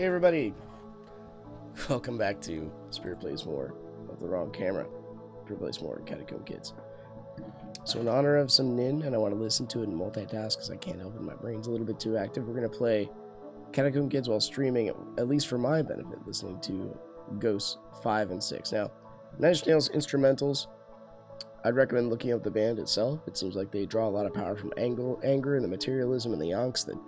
Hey everybody! Welcome back to Spirit Plays More of the wrong camera. Spirit Plays More Catacomb Kids. So in honor of some Nin, and I want to listen to it and multitask because I can't help it, my brain's a little bit too active, we're going to play Catacomb Kids while streaming, at least for my benefit, listening to Ghosts 5 and 6. Now, Nine Nails instrumentals, I'd recommend looking up the band itself. It seems like they draw a lot of power from angle, anger and the materialism and the angst that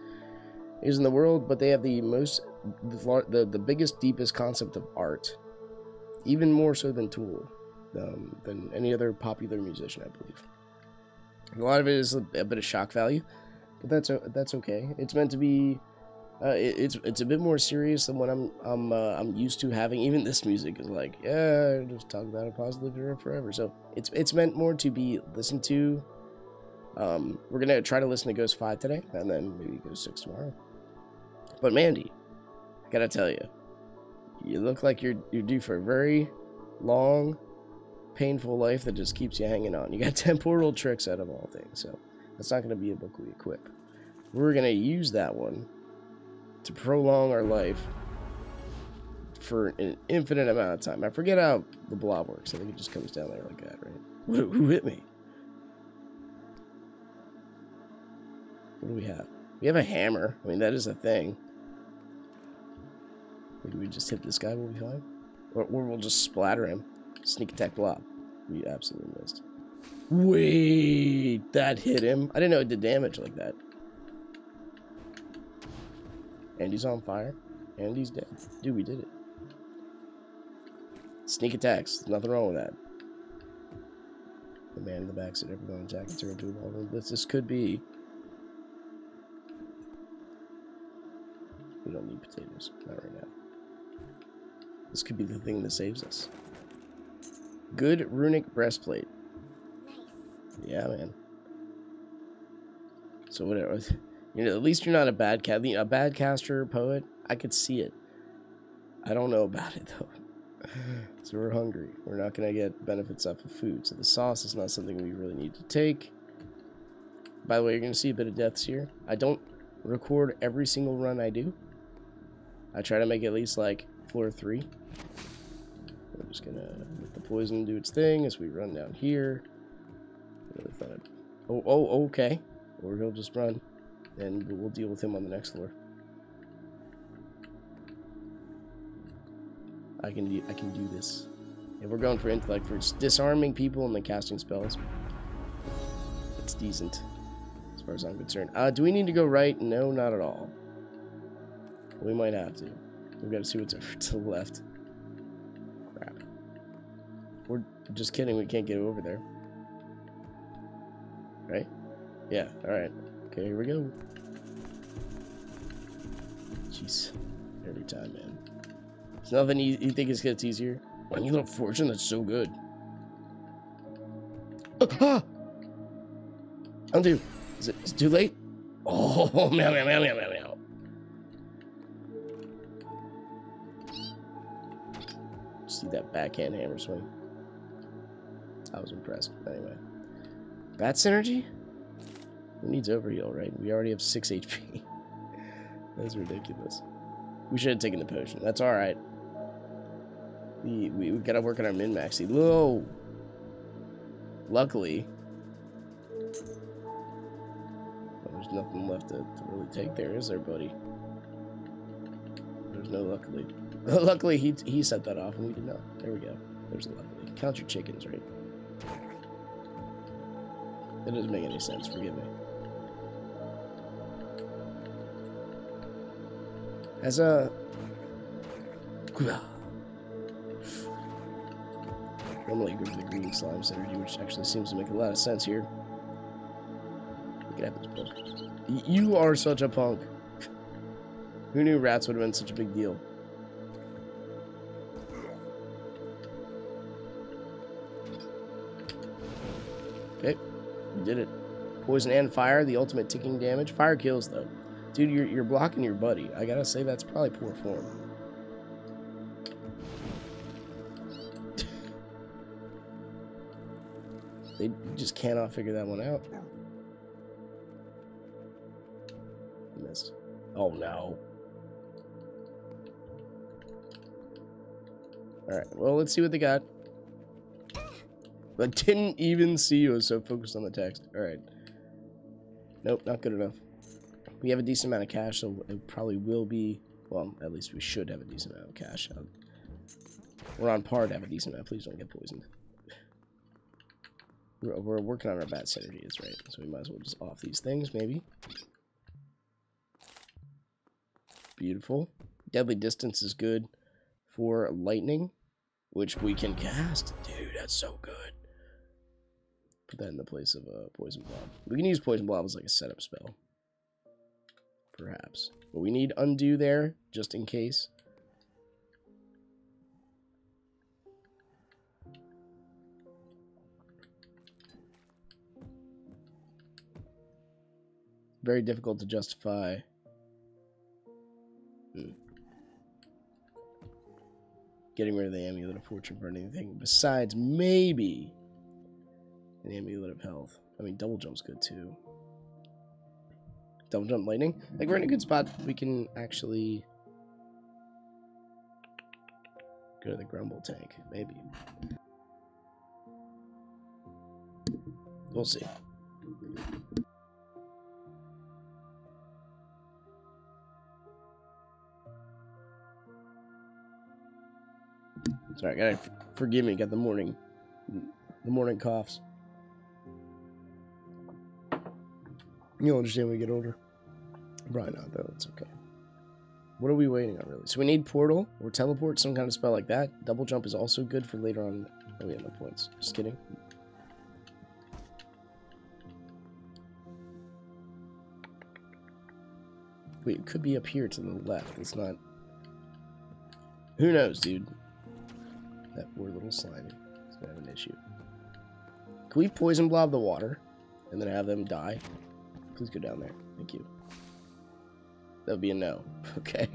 is in the world, but they have the most, the, the, the biggest, deepest concept of art, even more so than Tool, um, than any other popular musician, I believe. A lot of it is a, a bit of shock value, but that's that's okay. It's meant to be. Uh, it, it's it's a bit more serious than what I'm I'm uh, I'm used to having. Even this music is like, yeah, just talk about it positive forever. So it's it's meant more to be listened to. Um, we're gonna try to listen to Ghost Five today, and then maybe Ghost Six tomorrow. But Mandy, gotta tell you, you look like you're you're due for a very long, painful life that just keeps you hanging on. You got temporal tricks out of all things, so that's not gonna be a book we equip. We're gonna use that one to prolong our life for an infinite amount of time. I forget how the blob works. I think it just comes down there like that, right? Who hit me? What do we have? We have a hammer. I mean, that is a thing. Maybe we just hit this guy, we'll be fine. Or, or we'll just splatter him. Sneak attack blob. We absolutely missed. Wait, that hit him. I didn't know it did damage like that. And he's on fire. And he's dead. Dude, we did it. Sneak attacks. There's nothing wrong with that. The man in the back said everyone attack and turn into a ballroom. This, this could be. We don't need potatoes. Not right now. This could be the thing that saves us. Good runic breastplate. Nice. Yeah, man. So whatever. You know, at least you're not a bad cat. A bad caster poet. I could see it. I don't know about it though. so we're hungry. We're not gonna get benefits off of food. So the sauce is not something we really need to take. By the way, you're gonna see a bit of deaths here. I don't record every single run I do. I try to make at least like floor three. We're just gonna let the poison do its thing as we run down here. Really thought I'd... Oh, oh, okay. Or he'll just run, and we'll deal with him on the next floor. I can do, I can do this. If we're going for intellect, for disarming people and then casting spells, it's decent, as far as I'm concerned. Uh, do we need to go right? No, not at all. We might have to. We've got to see what's to the left. Crap. We're just kidding. We can't get over there. Right? Yeah. All right. Okay. Here we go. Jeez. Every time, man. It's nothing you, you think it gets easier. When you look fortune, that's so good. Ah! Undo. Is it, is it too late? Oh, meow, meow, meow, meow, meow, that backhand hammer swing? I was impressed. Anyway. Bat synergy? Who needs overheal, right? We already have 6 HP. That's ridiculous. We should have taken the potion. That's alright. We, we, we gotta work on our min-max. Whoa! Luckily, well, there's nothing left to, to really take there, is there, buddy? No luckily. luckily, he, he set that off and we did not. There we go. There's a luckily. Count your chickens, right? That doesn't make any sense, forgive me. As a... Normally go for the green slime synergy, which actually seems to make a lot of sense here. Look at this book. You are such a punk. Who knew rats would have been such a big deal? Okay, we did it. Poison and fire, the ultimate ticking damage. Fire kills though. Dude, you're, you're blocking your buddy. I gotta say, that's probably poor form. they just cannot figure that one out. Missed. Oh no. Alright, well, let's see what they got. I didn't even see you. I was so focused on the text. Alright. Nope, not good enough. We have a decent amount of cash, so it probably will be... Well, at least we should have a decent amount of cash. Um, we're on par to have a decent amount. Please don't get poisoned. We're, we're working on our bat synergies, right? So we might as well just off these things, maybe. Beautiful. Deadly distance is good for lightning, which we can cast. Dude, that's so good. Put that in the place of a uh, poison blob. We can use poison blob as like a setup spell. Perhaps. But we need undo there, just in case. Very difficult to justify. Hmm. Getting rid of the Amulet of Fortune for anything besides maybe an Amulet of Health. I mean, double jump's good too. Double jump lightning. Like we're in a good spot. We can actually go to the Grumble camp, maybe. We'll see. Sorry, gotta forgive me. Got the morning, the morning coughs. You'll understand when we get older. Probably not though. It's okay. What are we waiting on really? So we need portal or teleport, some kind of spell like that. Double jump is also good for later on. Oh, we have no points. Just kidding. Wait, it could be up here to the left. It's not. Who knows, dude? That poor little slimy is gonna have an issue. Can we poison blob the water and then have them die? Please go down there. Thank you. That would be a no. Okay.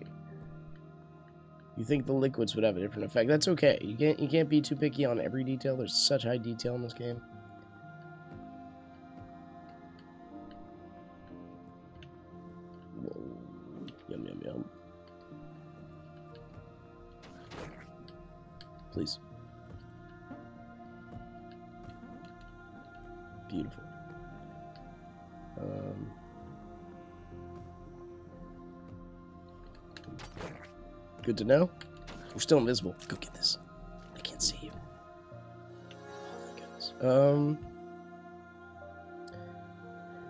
You think the liquids would have a different effect? That's okay. You can't you can't be too picky on every detail. There's such high detail in this game. Please. Beautiful. Um, good to know. We're still invisible. Go get this. I can't see you. Um.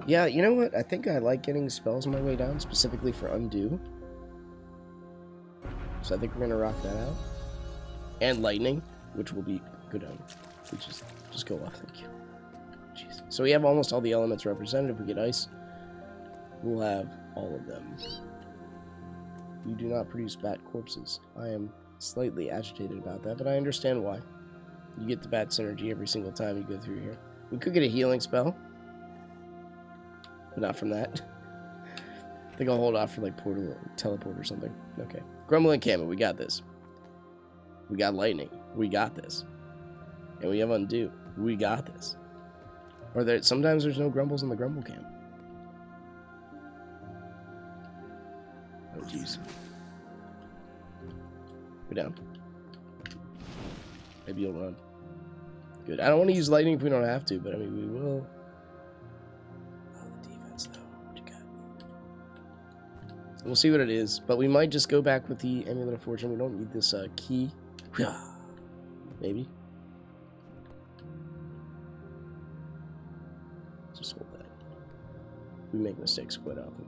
Yeah, you know what? I think I like getting spells my way down, specifically for undo. So I think we're gonna rock that out and lightning, which will be good on. We just just go off. Thank you. Jeez. So we have almost all the elements represented. If we get ice, we'll have all of them. You do not produce bat corpses. I am slightly agitated about that, but I understand why. You get the bat synergy every single time you go through here. We could get a healing spell, but not from that. I think I'll hold off for like portal, teleport or something. Okay. Grumble and we got this. We got lightning. We got this. And we have undo. We got this. Or that sometimes there's no grumbles in the grumble camp. Oh jeez. Go down. Maybe you'll run. Good. I don't want to use lightning if we don't have to, but I mean we will. Oh? We'll see what it is, but we might just go back with the amulet of fortune. We don't need this uh, key. Maybe. Just hold that. We make mistakes quite often.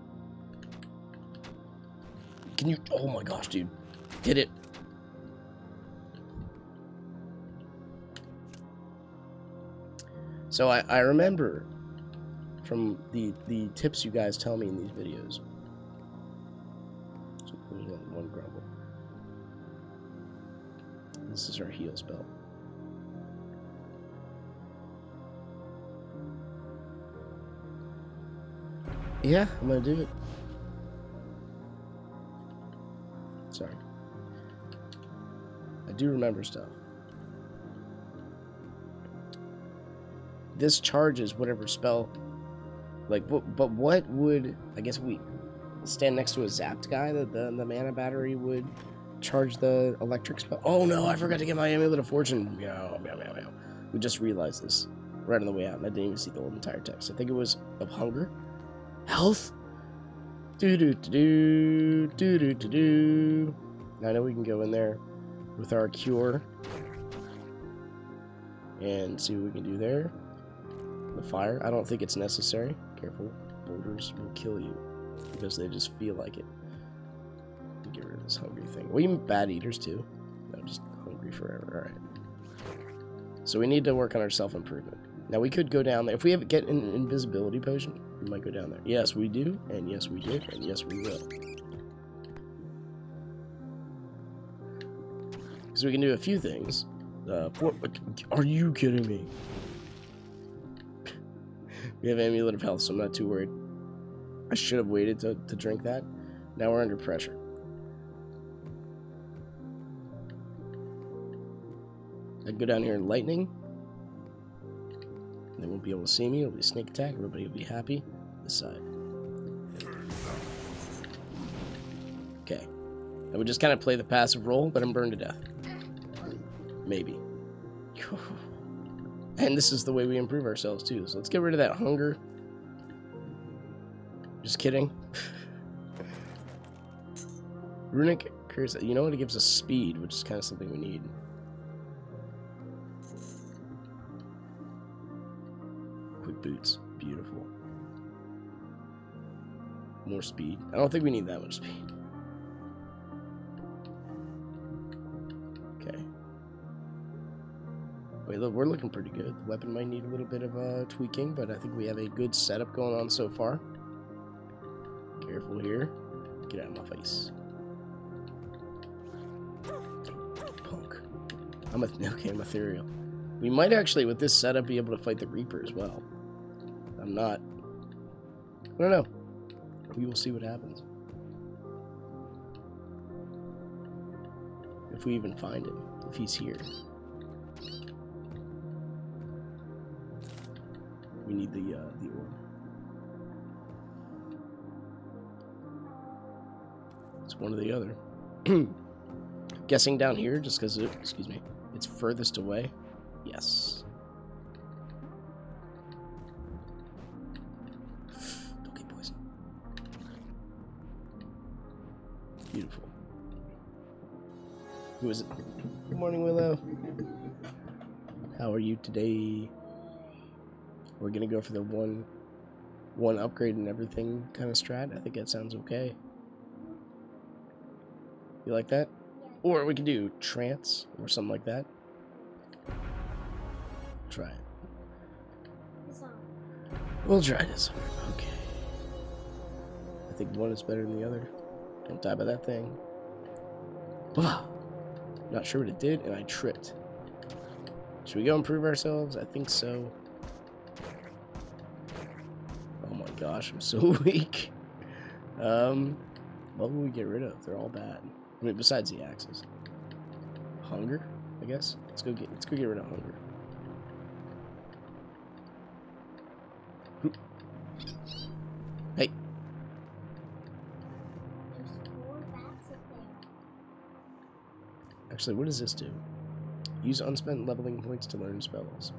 Can you? Oh my gosh, dude. Hit it. So I, I remember from the, the tips you guys tell me in these videos. So there's one, one grumble. This is our heal spell. Yeah, I'm gonna do it. Sorry. I do remember stuff. This charges whatever spell. Like, but, but what would I guess we stand next to a zapped guy that the the mana battery would charge the electric spell. Oh no, I forgot to get my amulet of fortune. Meow, meow, meow, meow. We just realized this right on the way out, and I didn't even see the whole entire text. I think it was of hunger, health. Do do do do do do do. I know we can go in there with our cure and see what we can do there. The fire. I don't think it's necessary. Careful, boulders will kill you because they just feel like it. This hungry thing. We bad eaters too. No, just hungry forever. All right. So we need to work on our self improvement. Now we could go down there if we have get an invisibility potion. We might go down there. Yes, we do, and yes, we did, and yes, we will. Because we can do a few things. Uh, for, are you kidding me? we have amulet of health, so I'm not too worried. I should have waited to, to drink that. Now we're under pressure. I go down here in lightning. They won't be able to see me. It'll be a sneak attack. Everybody will be happy. This side. Okay. I would just kind of play the passive role, but I'm burned to death. Maybe. And this is the way we improve ourselves, too. So let's get rid of that hunger. Just kidding. Runic curse. You know what? It gives us speed, which is kind of something we need. More speed. I don't think we need that much speed. Okay. Wait, look, we're looking pretty good. The weapon might need a little bit of uh, tweaking, but I think we have a good setup going on so far. Careful here. Get out of my face. Punk. I'm a okay, I'm ethereal. We might actually, with this setup, be able to fight the Reaper as well. I'm not. I don't know. We will see what happens. If we even find him, if he's here. We need the uh, the orb. It's one or the other. Guessing down here, just because excuse me, it's furthest away. Yes. Who is it? Good morning, Willow. How are you today? We're gonna go for the one, one upgrade and everything kind of strat. I think that sounds okay. You like that? Or we can do trance or something like that. Try it. We'll try this. Okay. I think one is better than the other. Don't die by that thing. Blah. Not sure what it did, and I tripped. Should we go improve ourselves? I think so. Oh my gosh, I'm so weak. Um, what will we get rid of? They're all bad. I mean, besides the axes. Hunger, I guess. Let's go get. Let's go get rid of hunger. Hey. Actually, what does this do? Use unspent leveling points to learn spells.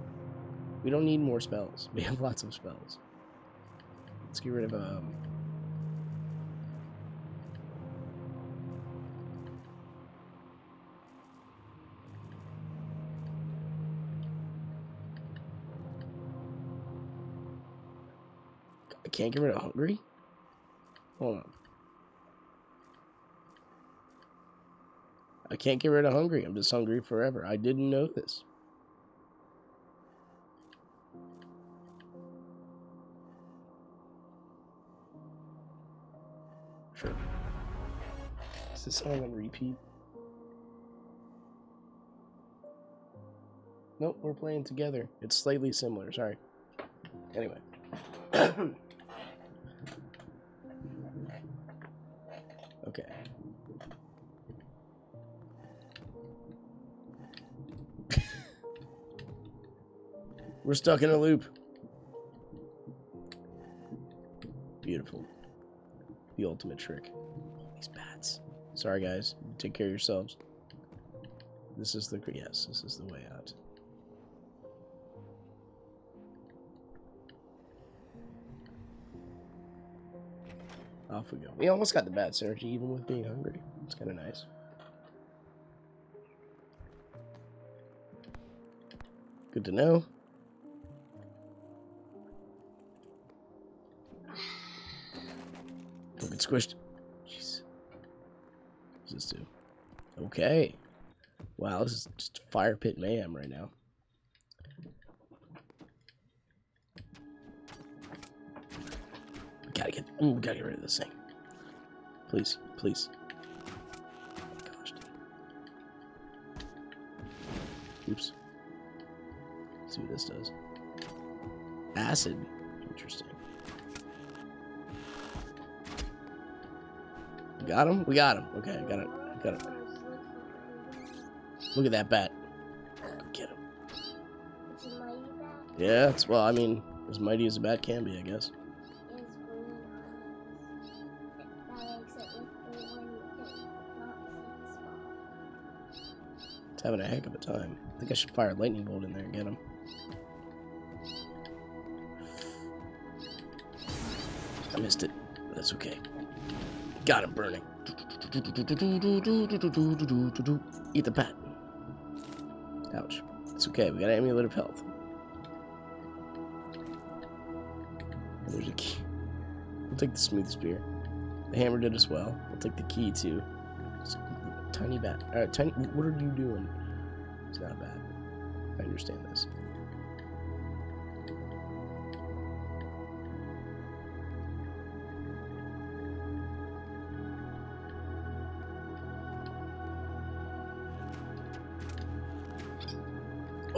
We don't need more spells. We have lots of spells. Let's get rid of um. I can't get rid of hungry. Hold on. I can't get rid of hungry. I'm just hungry forever. I didn't know this. Sure. Is this song on repeat? Nope, we're playing together. It's slightly similar, sorry. Anyway. okay. We're stuck in a loop. Beautiful. The ultimate trick. These bats. Sorry, guys. Take care of yourselves. This is the yes. This is the way out. Off we go. We almost got the bat synergy, even with being hungry. It's kind of nice. Good to know. Squished. Jeez. What's this do? Okay. Wow, this is just fire pit mayhem right now. Gotta get, ooh, gotta get rid of this thing. Please, please. Oops. Let's see what this does. Acid. Interesting. Got him? We got him. Okay, got it. Got it. Look at that bat. Get him. It's a mighty bat. Yeah, it's well, I mean, as mighty as a bat can be, I guess. It's having a heck of a time. I think I should fire a lightning bolt in there and get him. I missed it, that's okay. Got him burning. Eat the bat. Ouch. It's okay, we got amulet of health. There's a key. We'll take the smooth spear. The hammer did as well. We'll take the key too. Tiny bat. Alright, tiny. What are you doing? It's not a bad. I understand this.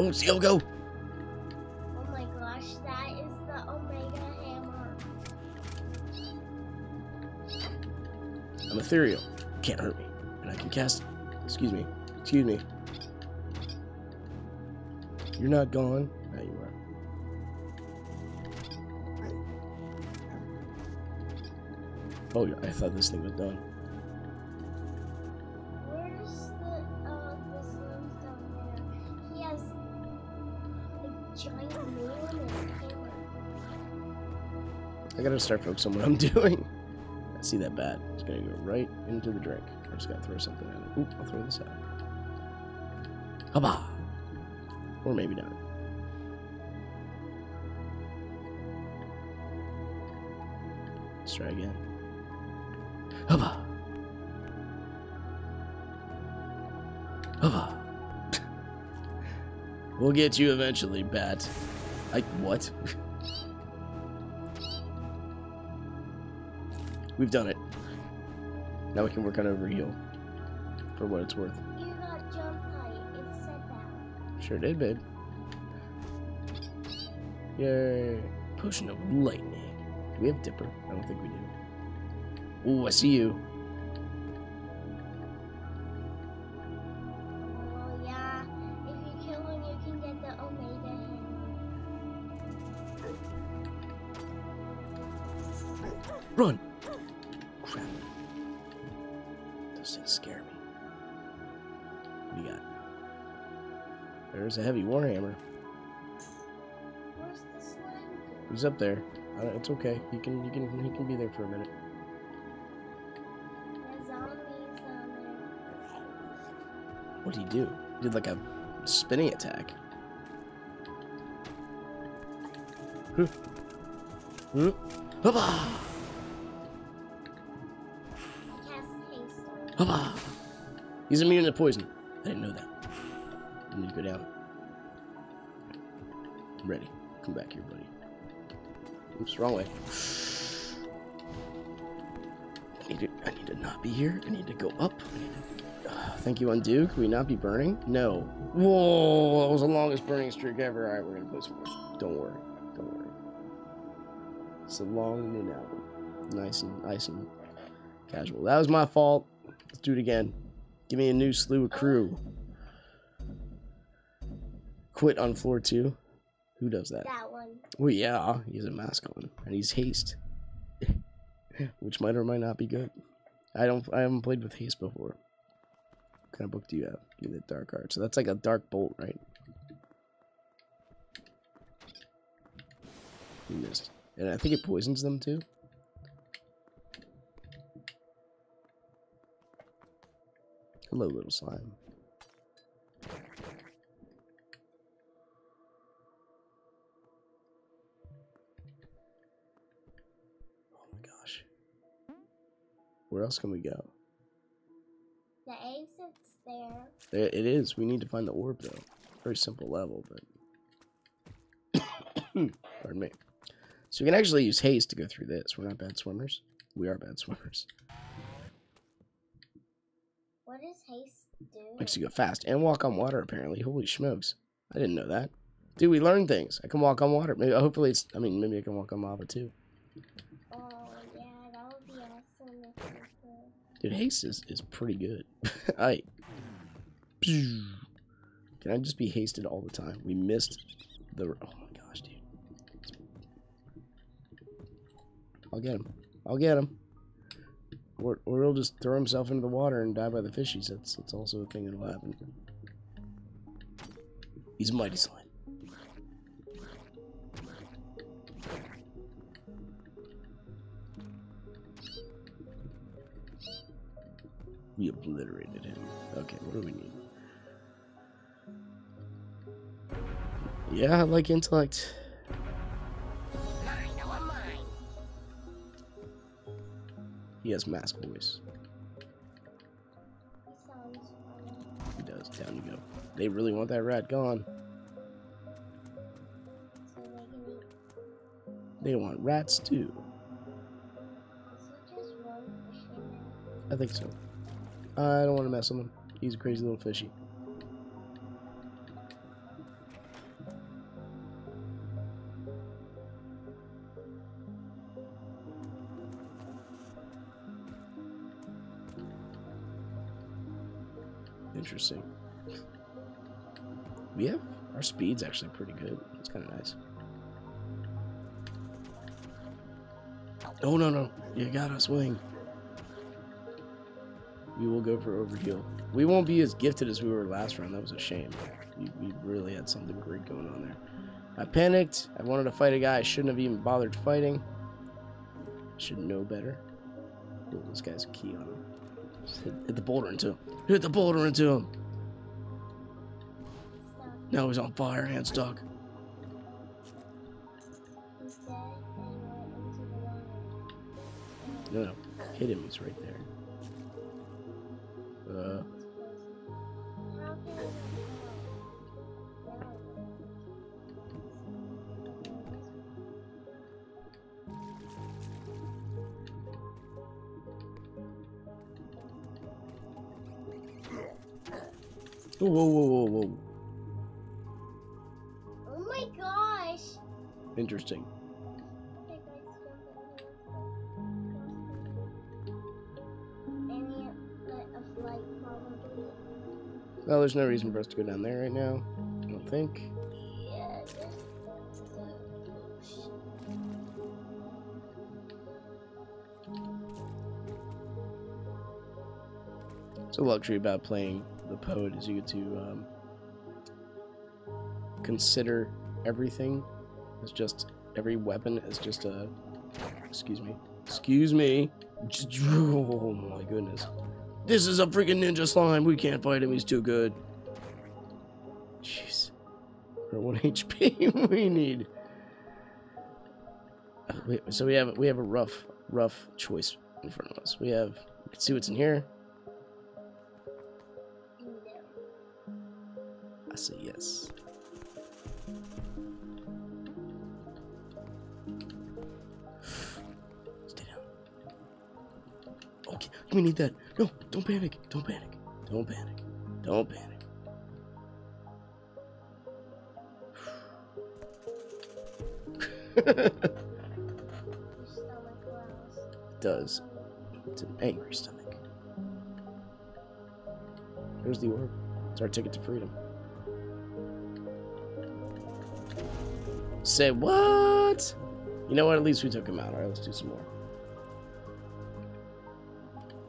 Oh, seal go! Oh my gosh, that is the Omega Hammer. I'm ethereal. Can't hurt me. And I can cast. Excuse me. Excuse me. You're not gone. Now you are. Oh, I thought this thing was done. I gotta start focusing on what I'm doing. I see that bat. It's gonna go right into the drink. I just gotta throw something at it. Oop, I'll throw this out. Haba! Or maybe not. Let's try again. Haba! Haba! we'll get you eventually, bat. Like, what? We've done it. Now we can work on overheal. For what it's worth. You got jump height. It said that. Sure did, babe. Yay. Potion of lightning. Do we have Dipper? I don't think we do. Ooh, I see you. There's a heavy warhammer. Where's the slime? He's up there. It's okay. He can. He can. He can be there for a minute. There's zombies down there. What did he do? He did like a spinning attack. Huh. Hmm. Huh. Hubba! Cast haste on him. Hubba! He's immune to poison. I didn't know that. I need to go down. Ready. Come back here, buddy. Oops, wrong way. I need to. I need to not be here. I need to go up. To. Uh, thank you, undo. Can we not be burning? No. Whoa! That was the longest burning streak ever. All right, we're gonna play some more. Don't worry. Don't worry. It's a long new album. Nice and nice and casual. That was my fault. Let's do it again. Give me a new slew of crew. Quit on floor two. Who does that? That one. Well, yeah, he's a mask on, and he's haste, which might or might not be good. I don't. I haven't played with haste before. What kind of book do you have? Give me the dark art. So that's like a dark bolt, right? You missed. And I think it poisons them too. Hello, little slime. Where else can we go? The exit's there. There it is. We need to find the orb though. Very simple level, but pardon me. So we can actually use haste to go through this. We're not bad swimmers. We are bad swimmers. What does haste do? Makes you go fast and walk on water. Apparently, holy smokes! I didn't know that. Dude, we learn things. I can walk on water. Maybe, hopefully, it's. I mean, maybe I can walk on lava too. Oh yeah, that would be awesome if you could. Dude, haste is, is pretty good. I. Can I just be hasted all the time? We missed the. Oh my gosh, dude. I'll get him. I'll get him. Or, or he'll just throw himself into the water and die by the fishies. That's, that's also a thing that'll happen. He's mighty slime. We obliterated him. Okay, what do we need? Yeah, I like intellect. He has mask voice. He sounds funny. He does. Down you go. They really want that rat gone. They can eat. They want rats too. Is he just one fishing now? I think so. I don't want to mess with him. He's a crazy little fishy. Interesting. We have our speed's actually pretty good. It's kind of nice. Oh no no! You gotta swing. We will go for overheal. We won't be as gifted as we were last round. That was a shame. We, we really had something great going on there. I panicked. I wanted to fight a guy I shouldn't have even bothered fighting. Should know better. This guy's a key on him. Hit, hit the boulder into him. Hit the boulder into him. Now he's on fire and stuck. No, no. Hit him. He's right there. Uh, How can I whoa, whoa, whoa, whoa, whoa. Oh my gosh! Interesting. Well, there's no reason for us to go down there right now. I don't think. It's a luxury about playing the poet is you get to um, consider everything as just every weapon as just a excuse me excuse me oh my goodness this is a freaking ninja slime we can't fight him he's too good jeez for one hp we need Uh, so we have we have a rough rough choice in front of us we have we can see what's in here. I say yes. Stay down. Okay, we need that. No, don't panic. Don't panic. Don't panic. Don't panic. Your stomach growls. Does. It's an angry stomach. There's the orb. It's our ticket to freedom. Say what? You know what? At least we took him out. All right, let's do some more.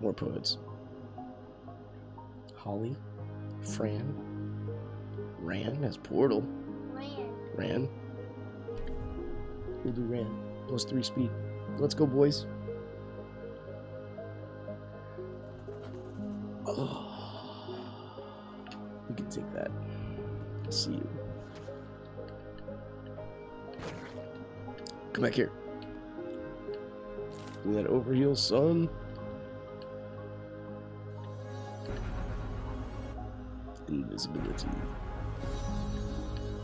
More poets. Holly. Fran. Ran as portal. Ran. Ran. We'll do Ran. Plus three speed. Let's go, boys. Oh. We can take that. See you. Come back here. Give me that overheal, son. Invisibility.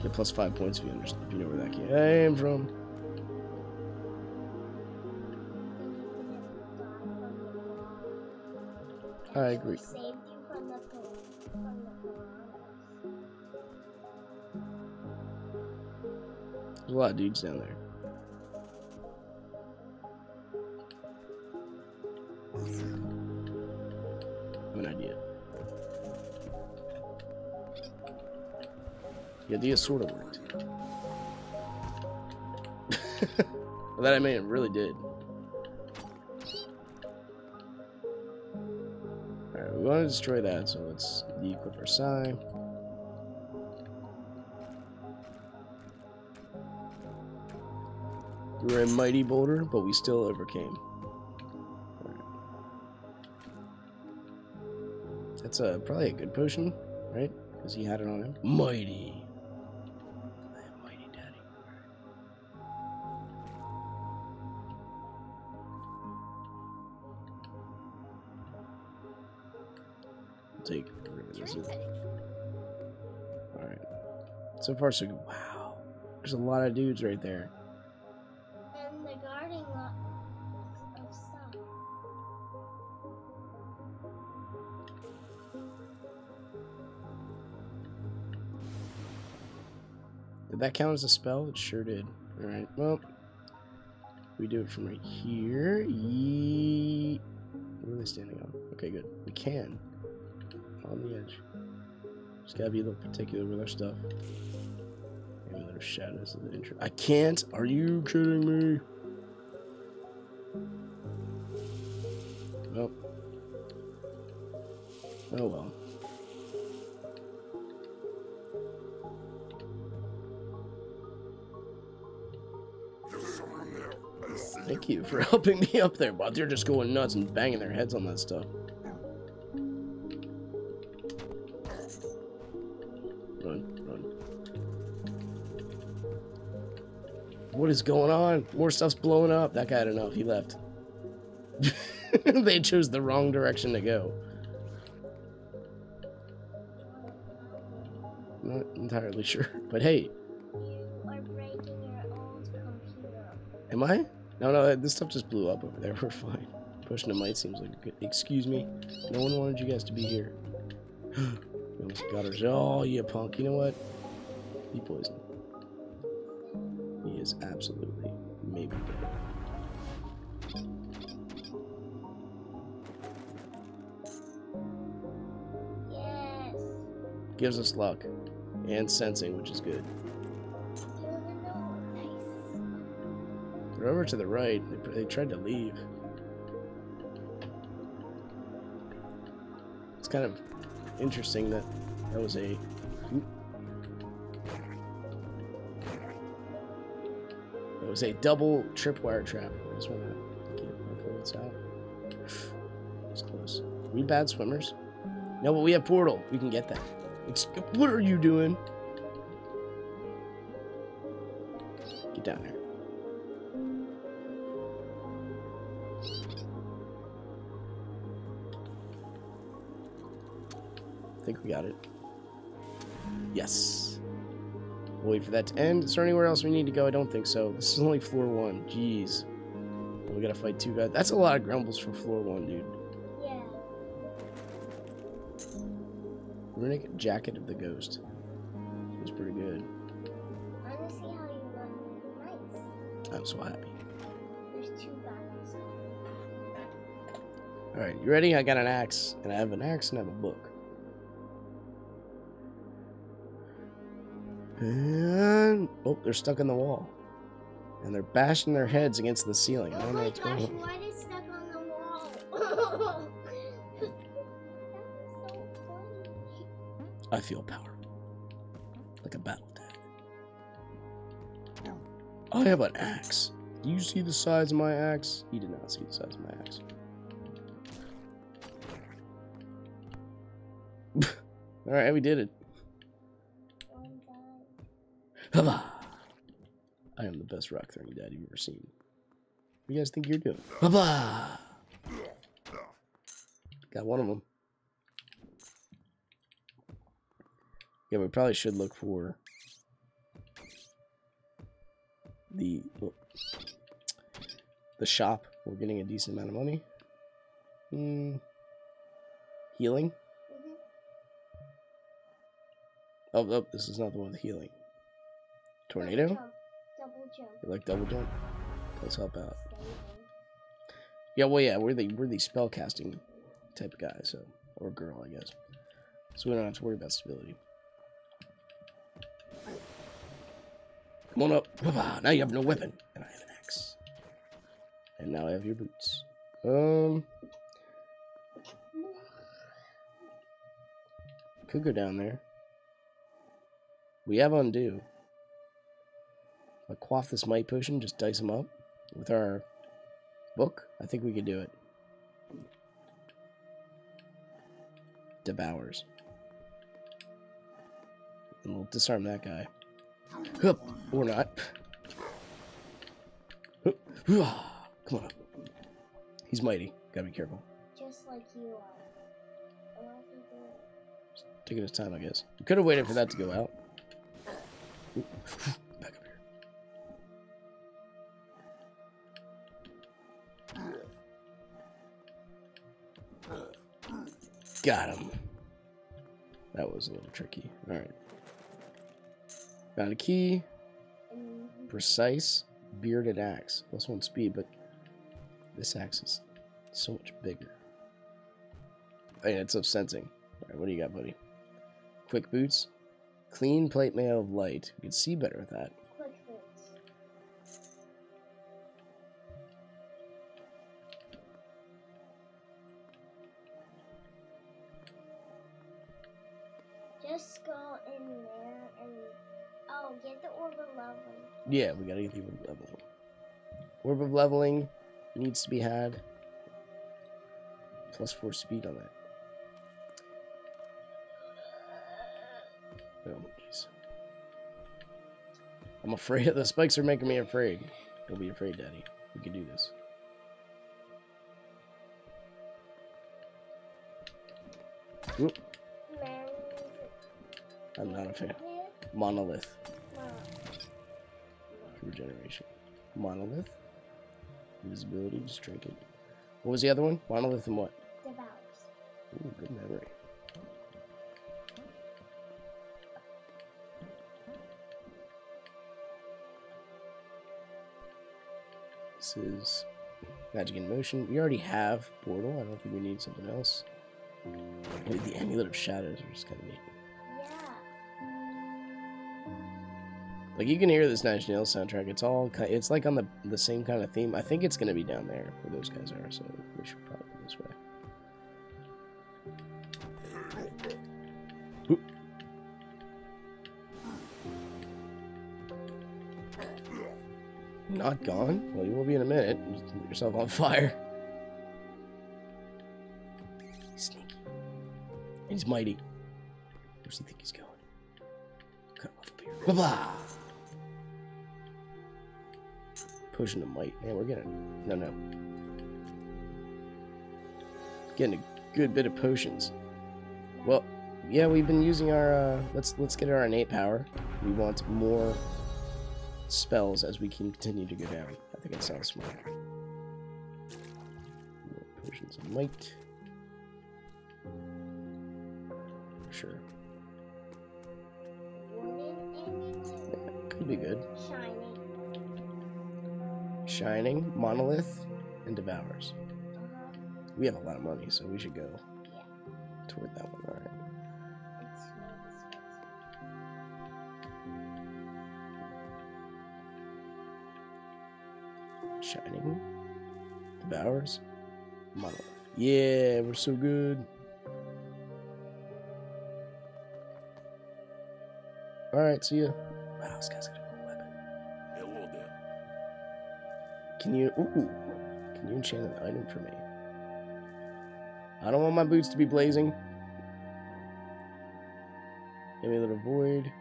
Get plus five points if you understand. If you know where that came from. I agree. From the pil- from the piranhas. There's a lot of dudes down there. The idea sort of worked. that I mean, it really did. Alright, we want to destroy that, so let's de-equip our Psy. We were a mighty boulder, but we still overcame. That's a, probably a good potion, right? Because he had it on him. Mighty. Take whatever this is. Alright. So far, so good. Wow. There's a lot of dudes right there. And the guarding lot of stuff. Did that count as a spell? It sure did. Alright, well. We do it from right here. Ye... What are they standing on? Okay, good. We can. On the edge. Just gotta be a little particular with our stuff. Maybe there's shadows of the intro. I can't? Are you kidding me? Well. Oh well. Thank you for helping me up there, but they're just going nuts and banging their heads on that stuff. What is going on? More stuff's blowing up. That guy had enough. He left. they chose the wrong direction to go. Not entirely sure. But hey, You. Am I? No, no, this stuff just blew up over there. We're fine. Pushing a might seems like a good. Excuse me. No one wanted you guys to be here. we almost got ours. Oh, you punk. You know what? Be poisoned. Is absolutely maybe dead. Yes. Gives us luck and sensing, which is good. You even know. Nice. They're over to the right. They, they tried to leave. It's kind of interesting that that was a. was a double tripwire trap. I just want to pull this out. It's close. We bad swimmers? No, but we have portal. We can get that. It's, what are you doing? Get down here. I think we got it. Yes. We'll wait for that to end. Is there anywhere else we need to go? I don't think so. This is only floor one. Jeez. We gotta fight two guys. That's a lot of grumbles for floor one, dude. Yeah. Runic Jacket of the Ghost. It's pretty good. I want to see how you run nice. I'm so happy. There's two guys. Alright, you ready? I got an axe. And I have an axe and I have a book. And oh, they're stuck in the wall. And they're bashing their heads against the ceiling. I don't oh know what's gosh, going on. Why they stuck on the wall? so I feel power. Like a battle tag. I have an axe. Do You see the size of my axe? He did not see the size of my axe. Alright, we did it. Hubba! I am the best rock throwing dad you've ever seen. What do you guys think you're doing? Hubba! Got one of them. Yeah, we probably should look for the oh, the shop. We're getting a decent amount of money. Hmm. Healing. Mhm. Oh, oh, this is not the one with healing. Tornado. Double jump. Double jump. You like double jump? Let's help out. Yeah, well, yeah, we're the we're the spell casting type of guy, so or girl, I guess. So we don't have to worry about stability. Come on up. Now you have no weapon, and I have an axe. And now I have your boots. Um, could go down there. We have undo. I quaff this might potion, just dice them up with our book. I think we could do it. Devours. And we'll disarm that guy. Hup, or not. Hup. Come on up. He's mighty. Gotta be careful. Just like you are. Unless you do it. Taking his time, I guess. We could have waited for that to go out. Got him. That was a little tricky. Alright. Found a key. Precise. Bearded axe. Plus one speed, but this axe is so much bigger. And it's of sensing. Alright, what do you got, buddy? Quick boots. Clean plate mail of light. You can see better with that. Yeah, we gotta get the orb of leveling. Orb of leveling needs to be had. Plus four speed on that. Oh, jeez. I'm afraid. The spikes are making me afraid. Don't be afraid, Daddy. We can do this. Oop, I'm not a fan. Monolith. Regeneration. Monolith. Invisibility, just drink it. What was the other one? Monolith and what? Devours. Ooh, good memory. This is Magic in Motion. We already have Portal. I don't think we need something else. Maybe the Amulet of Shadows are just kind of neat. Like you can hear this Nine Inch Nails soundtrack. It's all it's like on the the same kind of theme. I think it's gonna be down there where those guys are. So we should probably go this way. Not gone? Well, you will be in a minute. You yourself on fire. He's sneaky. He's mighty. Where's he think he's going? Cut off up here. Blah blah. Potion of might. Man, we're getting no no. Getting a good bit of potions. Well, yeah, we've been using our uh let's let's get our innate power. We want more spells as we can continue to go down. I think it sounds smart. More potions of might. Sure. Wooden amulet. Could be good. Shining. Monolith, and Devours. We have a lot of money, so we should go toward that one. Really expensive. Shining, Devours, Monolith. Yeah, we're so good. Alright, see ya. Wow, this Can you ooh can you enchant an item for me? I don't want my boots to be blazing. Give Amulet of Void.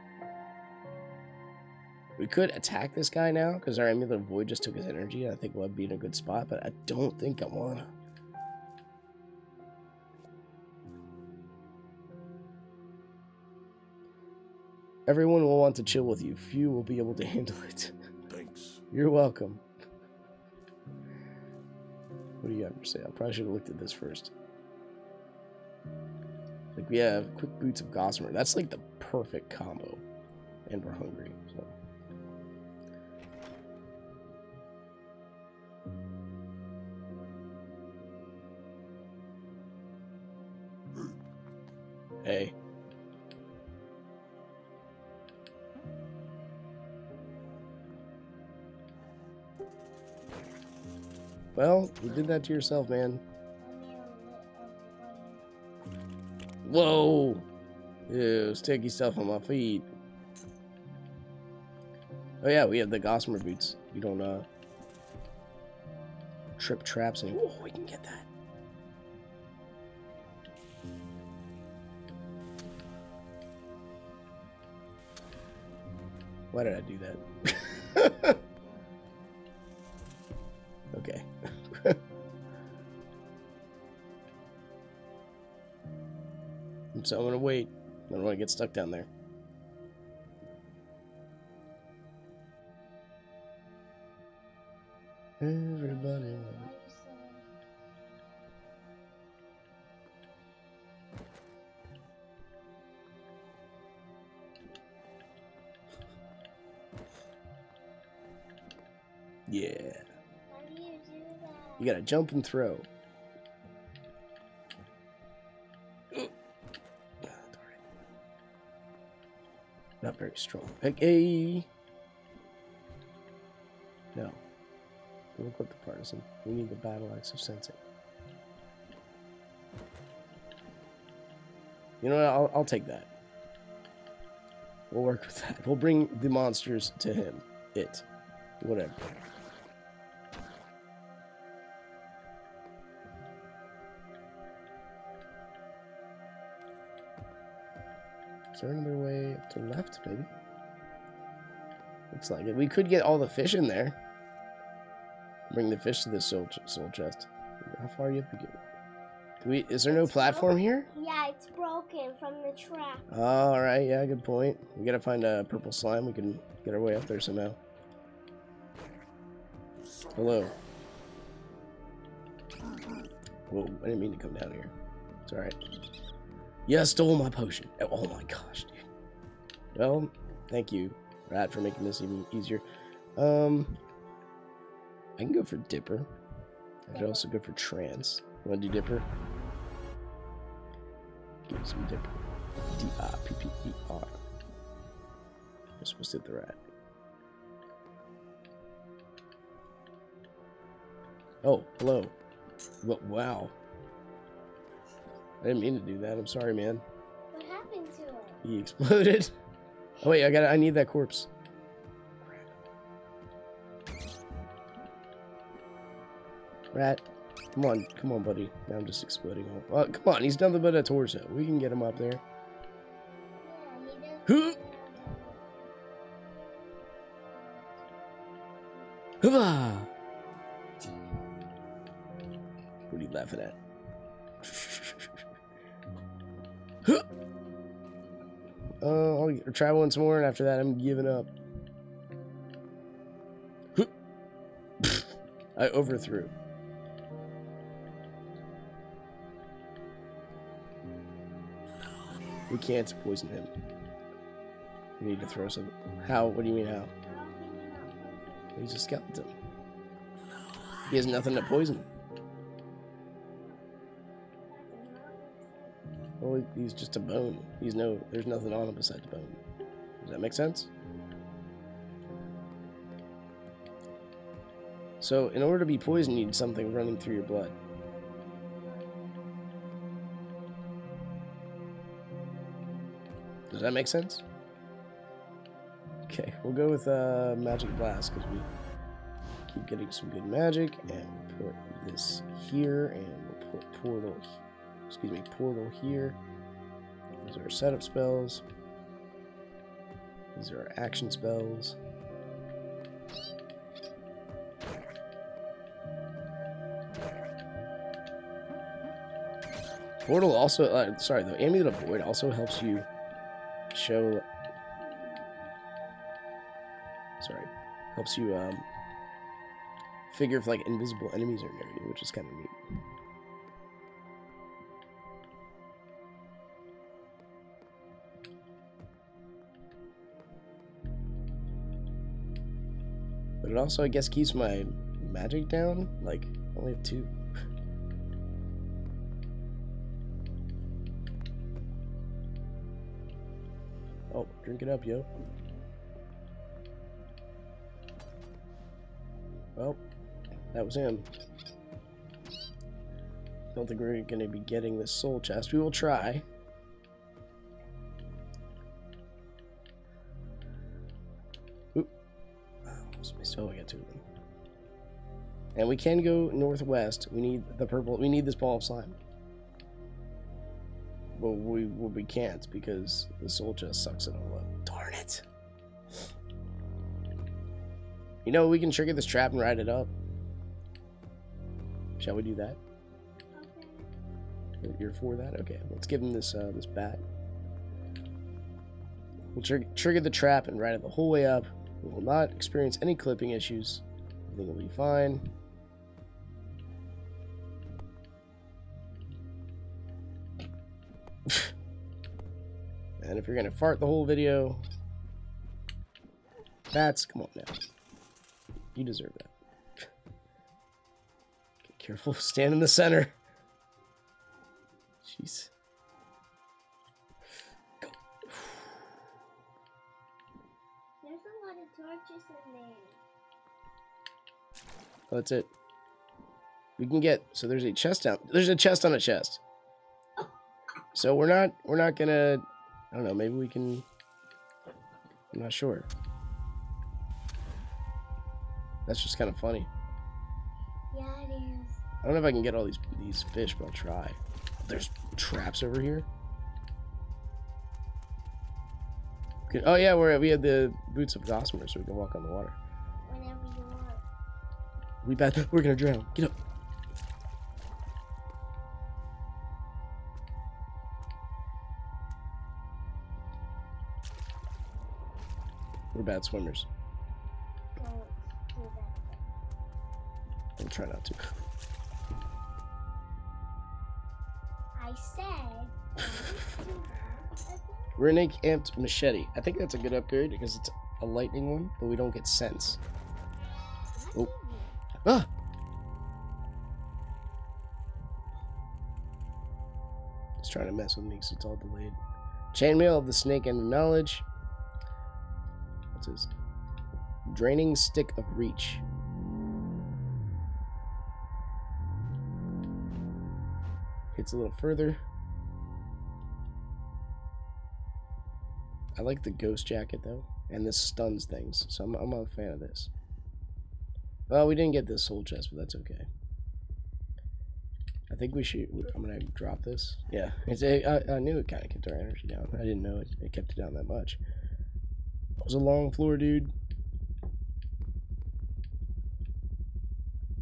We could attack this guy now, because our Amulet of Void just took his energy, and I think we'll be in a good spot, but I don't think I wanna. Everyone will want to chill with you. Few will be able to handle it. Thanks. You're welcome. What do you have for sale? I probably should have looked at this first. Like we have quick boots of Gossamer. That's like the perfect combo. And we're hungry, so. Hey. Well, you did that to yourself, man. Whoa! Ew, sticky stuff on my feet. Oh yeah, we have the Gossamer boots. We don't uh trip traps anymore. Oh, we can get that. Why did I do that? so I'm gonna wait. I don't want to get stuck down there. Everybody. Yeah. How do you do that? You gotta jump and throw. Strong. Hey. No. Don't equip the partisan. We need the battle axe of sensing. You know what? I'll, I'll take that. We'll work with that. We'll bring the monsters to him. It. Whatever. There another way to the left, maybe? Looks like it. We could get all the fish in there. Bring the fish to the soul, ch- soul chest. How far are you up to get? We, is there no platform here? Yeah, it's broken from the trap. All right, yeah, good point. We gotta find a purple slime. We can get our way up there somehow. Hello. Whoa, I didn't mean to come down here. It's all right. Yeah, I stole my potion. Oh, oh my gosh, dude. Well, thank you, Rat, for making this even easier. Um, I can go for Dipper. I could also go for Trance. You want to do Dipper? Give me some Dipper. D-I-P-P-E-R. You're supposed to hit the rat. Oh, hello. Well, wow. I didn't mean to do that. I'm sorry, man. What happened to him? He exploded. Oh wait, I got. I need that corpse. Rat, come on, come on, buddy. Now I'm just exploding. Well, oh, come on, he's nothing but a torso. We can get him up there. Doesn't. Hooah! What are you laughing at? Try once more, and after that, I'm giving up. I overthrew. We can't poison him. We need to throw some. How? What do you mean how? He's a skeleton. He has nothing to poison. Well, he's just a bone. He's no. There's nothing on him besides bone. Does that make sense? So, in order to be poisoned, you need something running through your blood. Does that make sense? Okay, we'll go with uh, Magic Blast because we keep getting some good magic. And we'll put this here, and we'll put Portal, excuse me, Portal here. These are our setup spells. These are our action spells. Portal also, uh, sorry, the Amulet of Void also helps you show. Sorry, helps you um, figure if like invisible enemies are near you, which is kind of neat. Also, I guess, keeps my magic down. Like, only have two. Oh, drink it up, yo. Well, that was him. Don't think we're going to be getting this soul chest. We will try. And we can go northwest. We need the purple. We need this ball of slime. But we well, we can't because the soul chest sucks it all up. Darn it! You know we can trigger this trap and ride it up. Shall we do that? Okay. You're for that? Okay, let's give him this uh, this bat. We'll tr- trigger the trap and ride it the whole way up. We will not experience any clipping issues. I think Everything will be fine. And if you're gonna fart the whole video, that's come on now. You deserve that. Okay, careful, stand in the center. Jeez. There's a lot of torches in there. Oh, that's it. We can get so there's a chest down. There's a chest on a chest. Oh. So we're not we're not gonna I don't know, maybe we can I'm not sure. That's just kind of funny. Yeah, it is. I don't know if I can get all these these fish, but I'll try. There's traps over here. Oh yeah, we're we have the boots of Gossamer, so we can walk on the water. Whenever you want. We bet we're gonna drown. Get up. Bad swimmers. Don't do that. I'll try not to. I said. don't do that. Runic Amped Machete. I think that's a good upgrade because it's a lightning one, but we don't get sense. Oh. Ah! It's trying to mess with me because it's all delayed. Chainmail of the Snake and the Knowledge. Draining Stick of Reach. Hits a little further. I like the ghost jacket though, and this stuns things, so I'm, I'm a fan of this. Well, we didn't get this soul chest, but that's okay. I think we should. I'm gonna drop this. Yeah, it's a, I, I knew it kind of kept our energy down. I didn't know it, it kept it down that much. Was a long floor, dude.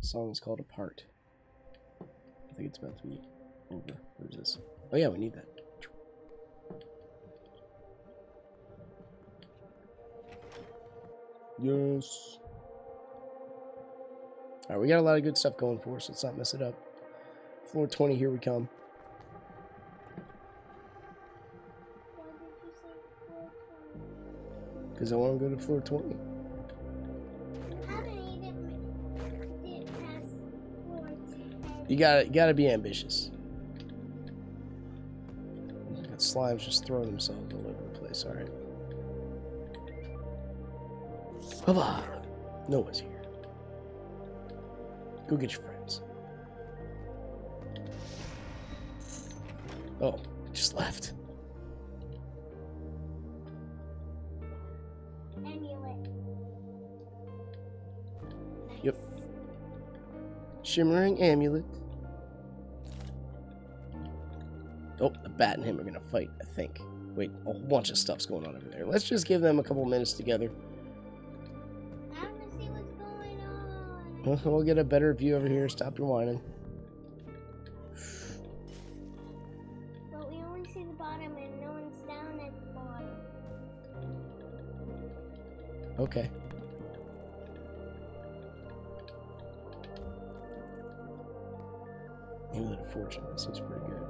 Song is called Apart. I think it's about to be over. Where's this? Oh yeah, we need that. Yes. Alright, we got a lot of good stuff going for us. Let's not mess it up. Floor 20, here we come. Because I want to go to floor 20. 20? How did you get did past floor 10? You gotta, you gotta be ambitious. Got slimes just throwing themselves all over the place. Alright. Bye Noah's here. Go get your friends. Oh, just left. Shimmering amulet. Oh, the bat and him are gonna fight, I think. Wait, a whole bunch of stuff's going on over there. Let's just give them a couple minutes together. I want to see what's going on. We'll get a better view over here. Stop your whining. But we only see the bottom and no one's down at the bottom. Okay. Fortune. That seems pretty good.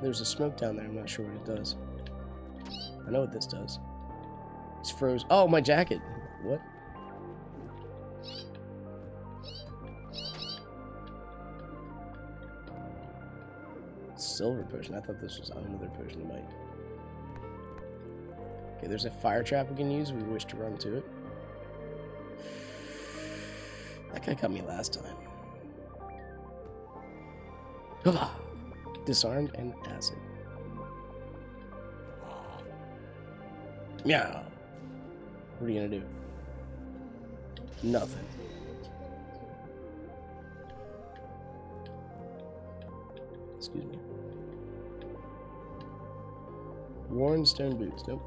There's a smoke down there. I'm not sure what it does. I know what this does. It's froze. Oh, my jacket. What? Silver potion. I thought this was another potion of might. Okay, there's a fire trap we can use we wish to run to it. That guy got me last time. Disarmed and acid. Meow. What are you gonna do? Nothing. Excuse me. Worn stone boots. Nope.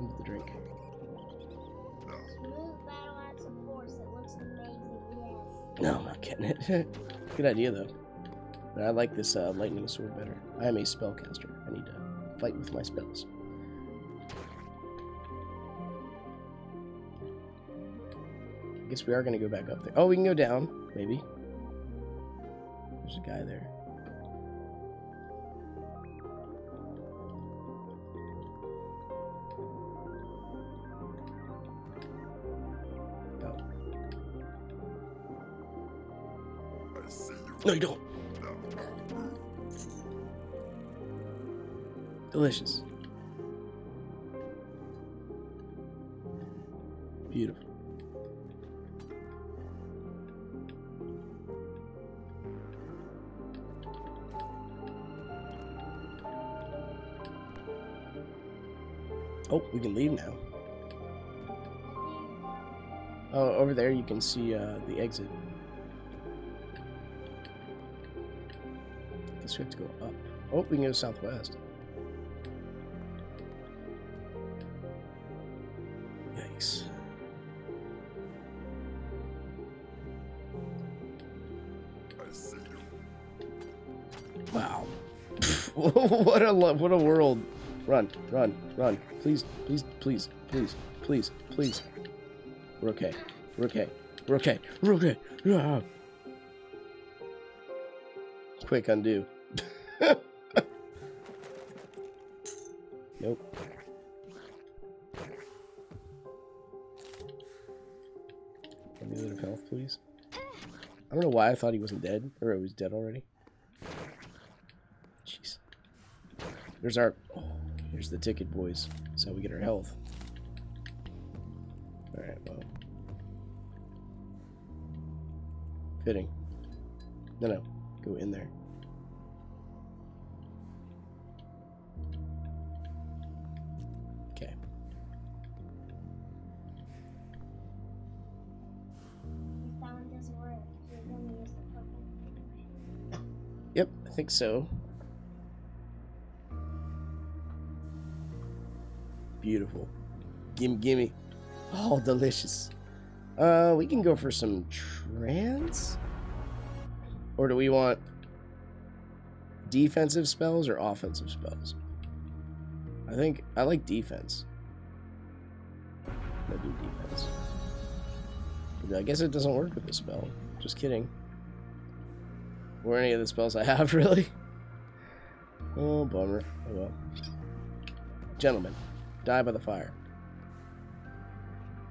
Into the drink. Smooth battle axe of force. It looks amazing. Yes. No, I'm not getting it. Good idea though. But I like this uh, lightning sword better. I am a spellcaster. I need to fight with my spells. I guess we are gonna go back up there. Oh, we can go down, maybe. There's a guy there. No, you don't. Delicious. Beautiful. Oh, we can leave now. Oh, over there you can see uh, the exit. We have to go up. Oh, we can go southwest. Yikes. Wow. what a what a world. Run, run, run. Please, please, please, please, please, please. We're okay. We're okay. We're okay. We're okay. Ah. Quick undo. Thought he wasn't dead, or he was dead already. Jeez. There's our. Oh, here's the ticket, boys. How we get our health. Alright, well. Fitting. No, no. Yep, I think so. Beautiful. Gimme, gimme. Oh, delicious. Uh, we can go for some Trance? Or do we want defensive spells or offensive spells? I think I like defense. I do defense. I guess it doesn't work with the spell. Just kidding. Or any of the spells I have, really. Oh, bummer. Oh well. Gentlemen, die by the fire.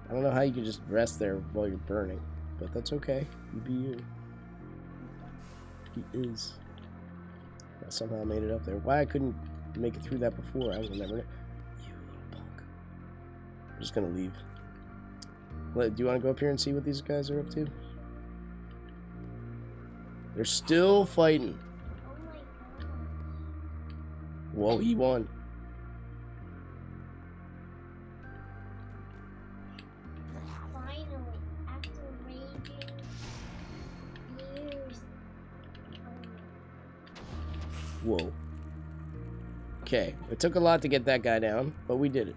I don't know how you can just rest there while you're burning, but that's okay. You be you. He is. I somehow made it up there. Why I couldn't make it through that before, I will never know. You little punk. I'm just gonna leave. Do you want to go up here and see what these guys are up to? They're still fighting. Oh Whoa, he won. Finally, after raging years. Whoa. Okay, it took a lot to get that guy down, but we did it.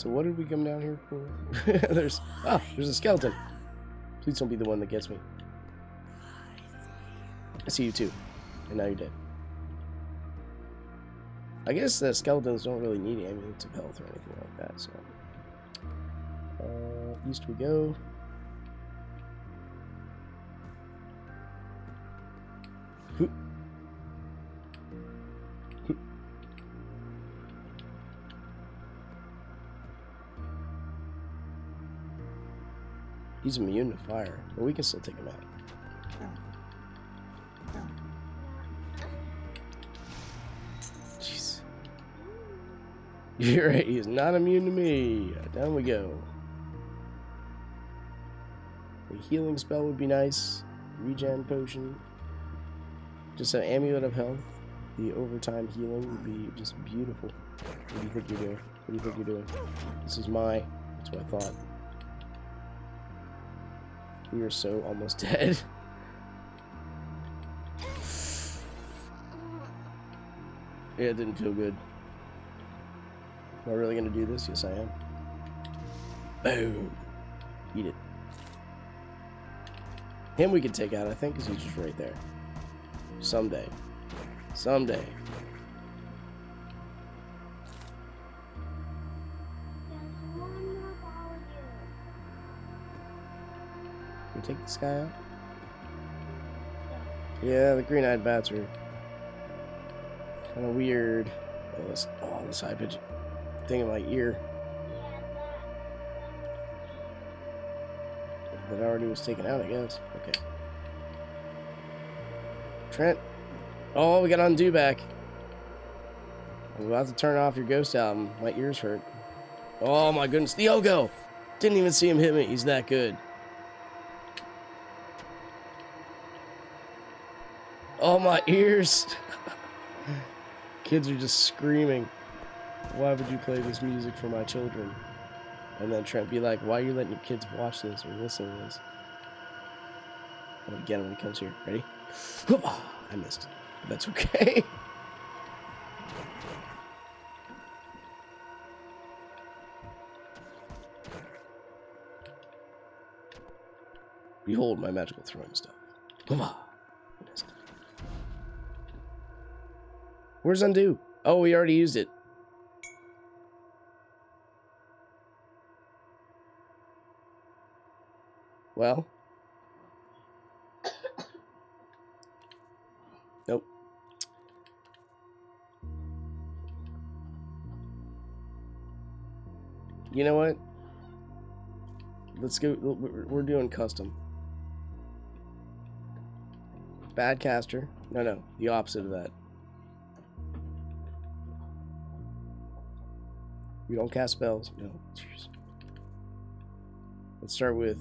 So what did we come down here for? there's ah, there's a skeleton. Please don't be the one that gets me. I see you too, and now you're dead. I guess the skeletons don't really need amulets of health or anything like that. So uh, east we go. He's immune to fire, but we can still take him out. Jeez. You're right, he's not immune to me. Down we go. A healing spell would be nice. Regen potion. Just an amulet of health. The overtime healing would be just beautiful. What do you think you're doing? What do you think you're doing? This is my. That's what I thought. We are so almost dead. yeah, it didn't feel good. Am I really gonna do this? Yes, I am. Boom. Eat it. Him we can take out, I think, because he's just right there. Someday. Someday. Can take this guy out? Yeah, the green-eyed bats are kind of weird. Oh, this, oh, this high pitch thing in my ear that already was taken out, I guess. Okay. Trent. Oh, we got undo back. I'm about to turn off your ghost album. My ears hurt. Oh my goodness, Diogo! Didn't even see him hit me. He's that good. Oh my ears! Kids are just screaming. Why would you play this music for my children? And then Trent be like, why are you letting your kids watch this or listen to this? I'm gonna get him when he comes here. Ready? I missed. That's okay. Behold my magical throwing stuff. I missed. Where's undo? Oh, we already used it. Well. Nope. You know what? Let's go. We're doing custom. Bad caster. No, no. The opposite of that. We don't cast spells. No. Let's start with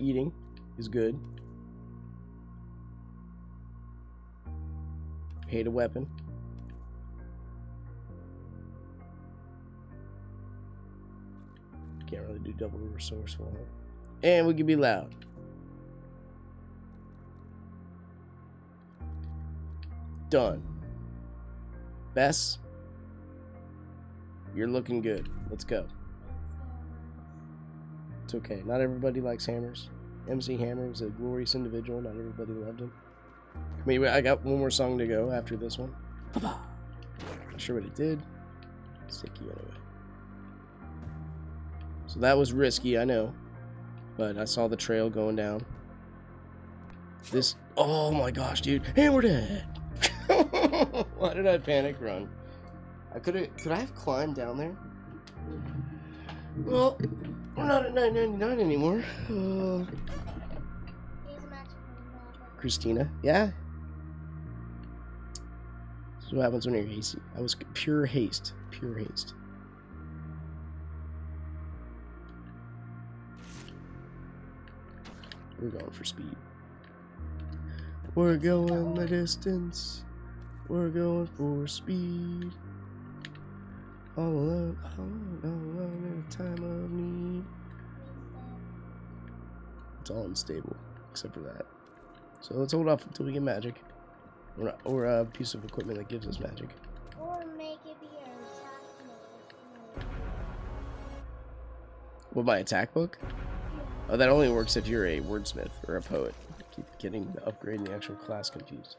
eating is good. Hate a weapon. Can't really do double resourceful. And we can be loud. Done. Bess, you're looking good. Let's go. It's okay. Not everybody likes hammers. MC Hammer was a glorious individual. Not everybody loved him. I mean, I got one more song to go after this one. Not sure what it did. Sticky anyway. So that was risky, I know. But I saw the trail going down. This. Oh my gosh, dude. Dead. Why did I panic run? I could have. Could I have climbed down there? Well, we're not at 9.99 anymore. Uh, He's a magical lover. Christina, yeah. This is what happens when you're hasty. I was pure haste, pure haste. We're going for speed. We're going the distance. We're going for speed. All alone, all alone, in a time of need. It's all unstable, except for that. So let's hold off until we get magic. Or, or a piece of equipment that gives us magic. Or make it be your attack mode. What, my attack book? Oh, that only works if you're a wordsmith or a poet. I keep getting the upgrade and the actual class confused.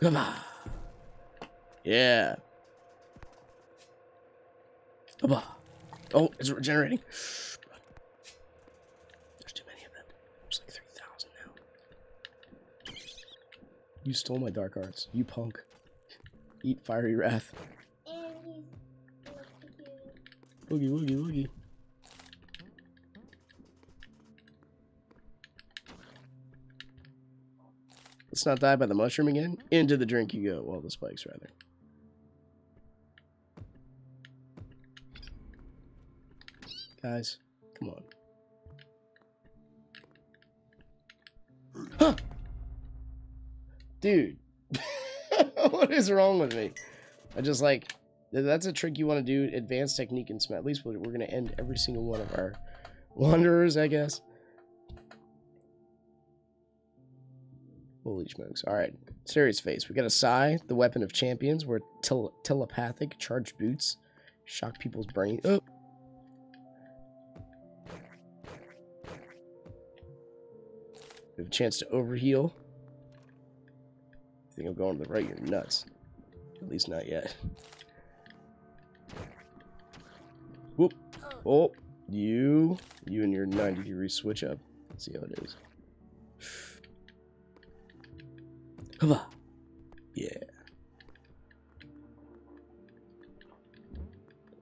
Come on. Yeah. Come on. Oh, it's regenerating. There's too many of them. There's like 3,000 now. You stole my dark arts. You punk. Eat fiery wrath. And he's electrocuted. Woogie, woogie, woogie. Let's not die by the mushroom again. Into the drink you go. Well, the spikes, rather. Guys, come on. Huh! Dude. what is wrong with me? I just like, that's a trick you want to do. Advanced technique and smell. At least we're, we're going to end every single one of our wanderers, I guess. Holy smokes. All right. Serious face. We got a Psy, the weapon of champions. We're tel- telepathic, charged boots. Shock people's brain. Oh. We have a chance to overheal. I think I'm going to the right. You're nuts. At least not yet. Whoop. Oh, oh you, you and your 90 degree switch up. Let's see how it is. Come on. Yeah.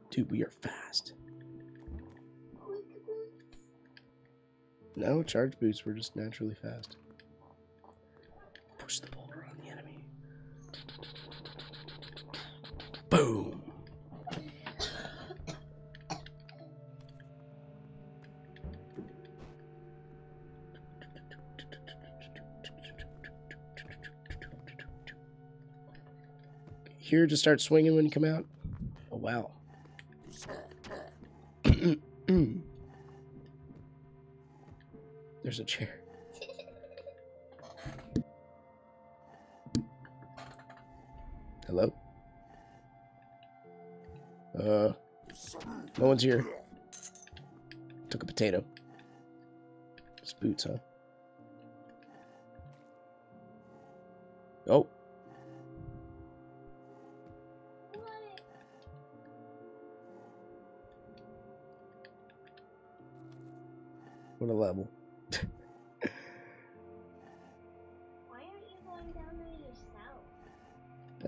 Dude, we are fast. No, charge boots. We're just naturally fast. Push the boulder on the enemy. Boom. Here to start swinging when you come out. Oh wow. There's a chair. Hello? Uh, no one's here. Took a potato. It's boots, huh? Oh, what a level.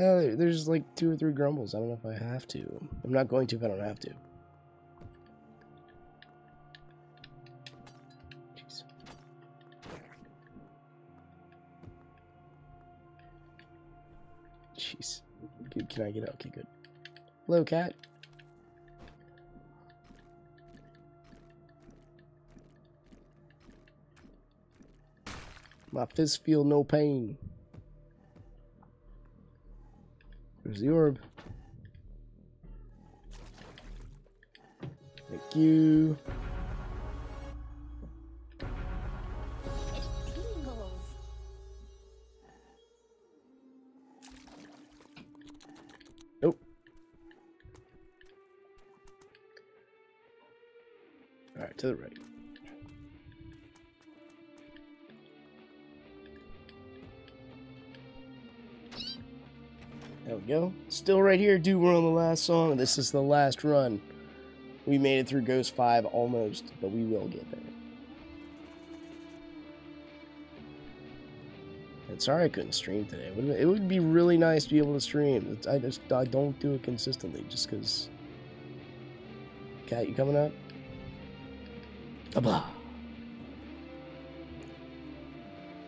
Uh, there's like two or three grumbles. I don't know if I have to. I'm not going to if I don't have to. Jeez. Jeez. Can, can I get out? Okay, good. Hello, cat. My fist feel no pain. There's the orb. Thank you. Nope. Alright, to the right. We go. Still right here, dude. We're on the last song. This is the last run. We made it through Ghost 5 almost, but we will get there. And sorry I couldn't stream today. It would, be really nice to be able to stream. I just I don't do it consistently just because. Cat, you coming up? Blah.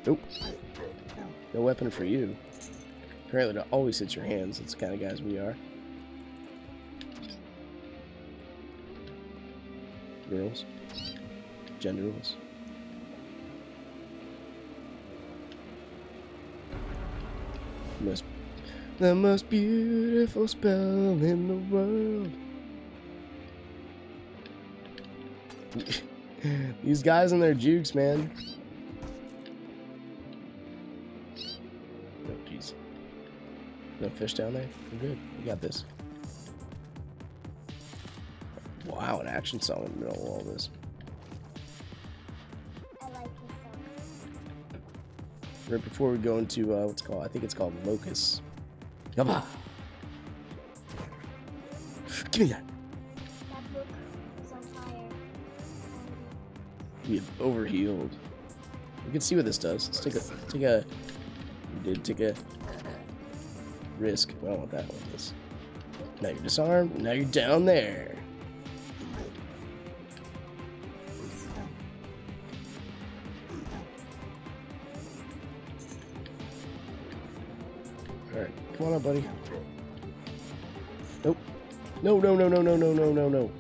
Nope. No weapon for you. Apparently, it always hits your hands. That's the kind of guys we are. Girls. genderless. Most, the most beautiful spell in the world. These guys and their jukes, man. No fish down there? We're good. We got this. Wow, an action song in the middle of all this. Like. Right before we go into uh, what's it called, I think it's called Locust. Yabba! Give me that. That book is on fire. We have overhealed. We can see what this does. Let's take a take a. We did take a risk. I don't want that one. This. Now you're disarmed. Now you're down there. All right, come on up, buddy. Nope. No, no, no, no, no, no, no, no, no.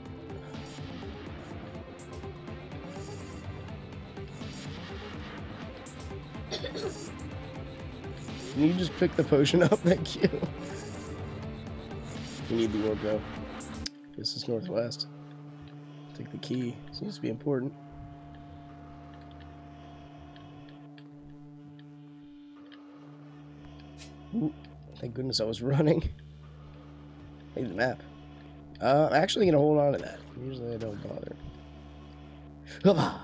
Can you just pick the potion up? Thank you. We need the though. This is northwest. Take the key. Seems to be important. Ooh, thank goodness I was running. Need the map. Uh, I'm actually gonna hold on to that. Usually I don't bother. Hubba!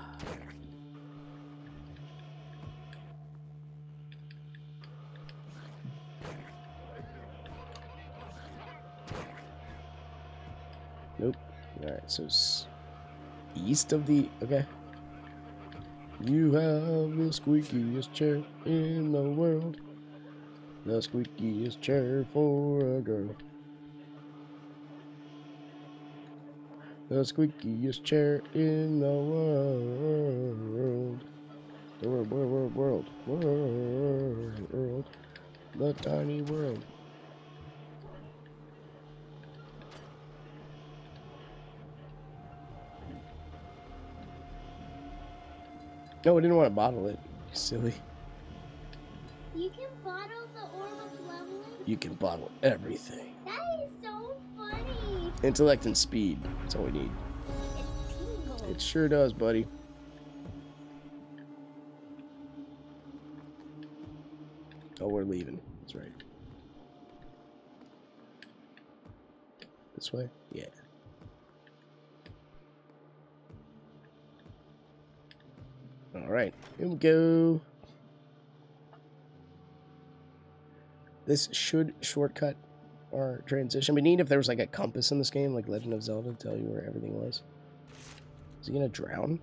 so east of the. Okay. You have the squeakiest chair in the world. The squeakiest chair for a girl. The squeakiest chair in the world. The world, world, world, world, world. The tiny world. No, I didn't want to bottle it. Silly. You can bottle the orb of leveling? You can bottle everything. That is so funny. Intellect and speed. That's all we need. It tingles. It sure does, buddy. Oh, we're leaving. That's right. This way? Yeah. All right, here we go. This should shortcut our transition. We need if there was like a compass in this game, like Legend of Zelda, to tell you where everything was. Is he gonna drown?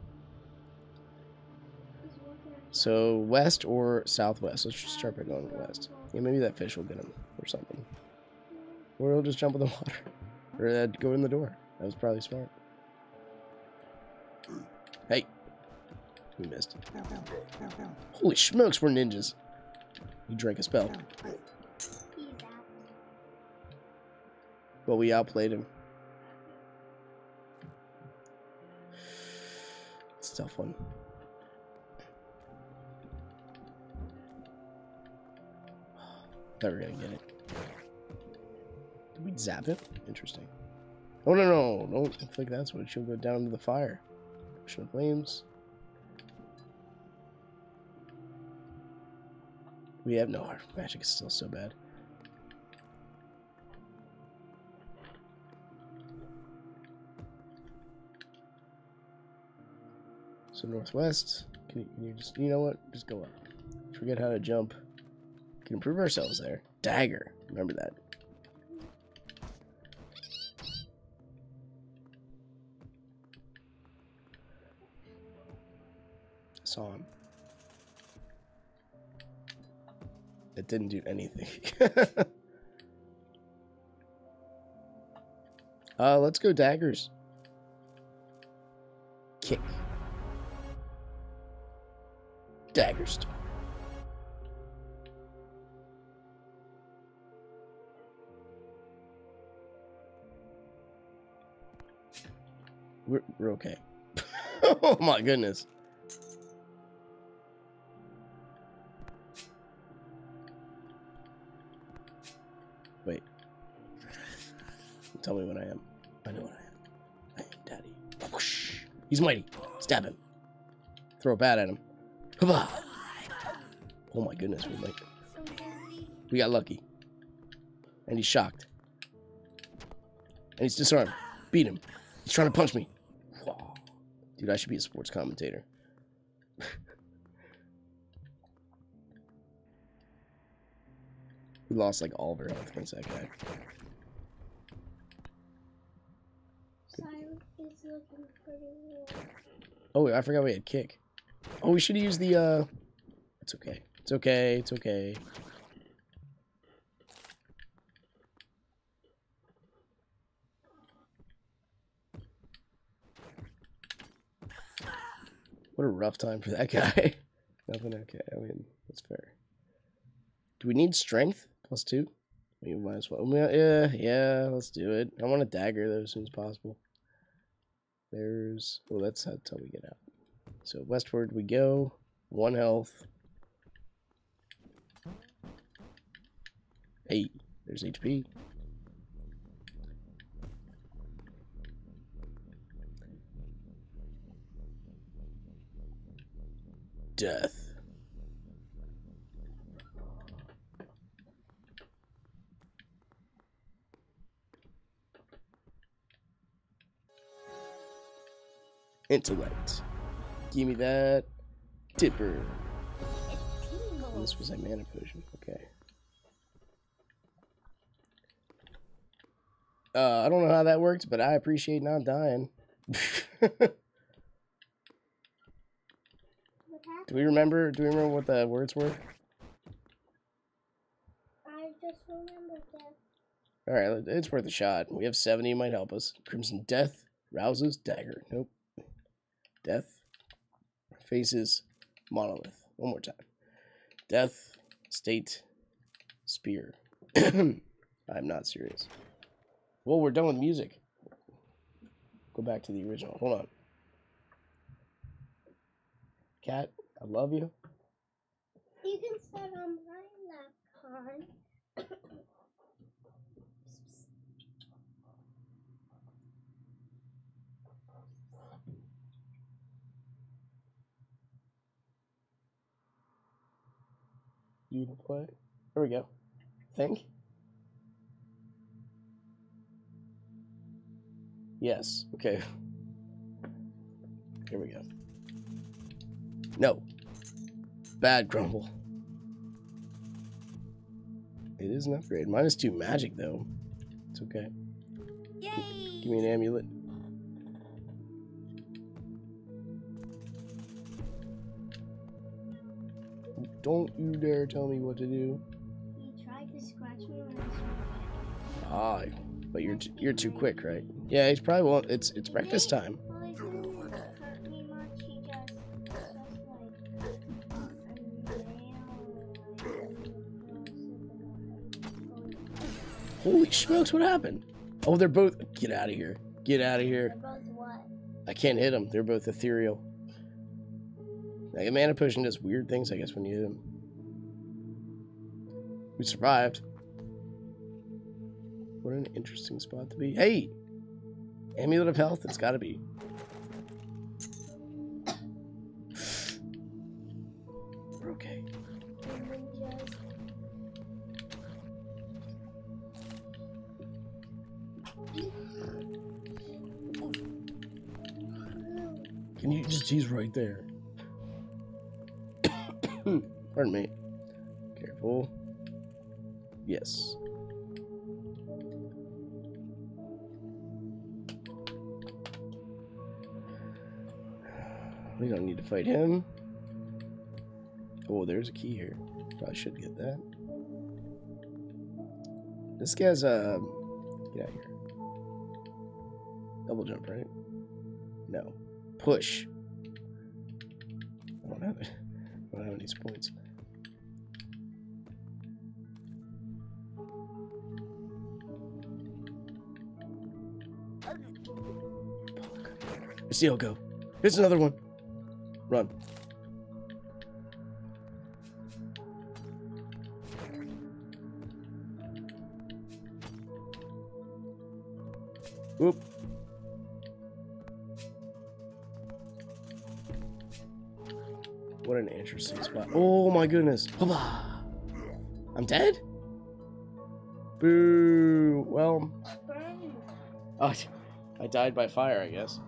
So west or southwest? Let's just start by going west. Yeah, maybe that fish will get him or something. Or he'll just jump in the water. Or uh, go in the door. That was probably smart. We missed. Holy smokes, we're ninjas. He drank a spell. But we outplayed him. It's a tough one. Never gonna get it. Did we zap it? Interesting. Oh no no! Don't think that's what she'll go down to the fire. Ocean of flames. We have no our magic is still so bad. So northwest. Can you, can you just you know what? Just go up. Forget how to jump. Can improve ourselves there. Dagger. Remember that. Didn't do anything. uh, let's go daggers. Kick. Daggers. We're, we're okay. oh my goodness. Tell me what I am. I know what I am. I am daddy. Whoosh. He's mighty. Stab him. Throw a bat at him. Oh my goodness, we we got lucky. And he's shocked. And he's disarmed. Beat him. He's trying to punch me. Dude, I should be a sports commentator. we lost like all of our health against that guy. Silent is Oh, I forgot we had kick. Oh, we should have used the, uh... It's okay. It's okay. It's okay. What a rough time for that guy. Nothing okay. I mean, that's fair. Do we need strength? Plus two? We might as well. Yeah, yeah, let's do it. I want a dagger, though, as soon as possible. There's. Well, that's until we get out. So westward we go. One health. Hey, there's HP. Death. Intellect. Give me that. Dipper. And this was a mana potion. Okay. Uh, I don't know how that worked, but I appreciate not dying. Do we remember? Do we remember what the words were? I just remembered that. All right, it's worth a shot. We have seventy. Might help us. Crimson Death rouses dagger. Nope. Death faces monolith. One more time. Death state spear. I'm not serious. Well, we're done with music. Go back to the original. Hold on. Cat, I love you. You can start on my lap You can play. There we go. Think. Yes. Okay. Here we go. No. Bad grumble. It is an upgrade. Minus two magic though. It's okay. Yay! Give me an amulet. Don't you dare tell me what to do. You tried to scratch me when I was Ah, but you're t- you're too quick, right? Yeah, he's probably won't. It's it's breakfast time. Well, he didn't hurt me much. He just, just like a nail. Holy smokes, what happened? Oh, they're both. Get out of here. Get out of here. They're both what? I can't hit them. They're both ethereal. Like, a mana potion does weird things, I guess, when you them. We survived. What an interesting spot to be. Hey! Amulet of Health? It's gotta be. We're okay. Can you just, he's right there. Pardon me. Careful. Yes. We don't need to fight him. Oh, there's a key here. Probably should get that. This guy's, uh, get out of here. Double jump, right? No. Push. I don't have it. I don't have any points. Seal go. It's another one. Run. Whoop. What an interesting spot. Oh my goodness. I'm dead? Boo. Well, oh, I died by fire, I guess.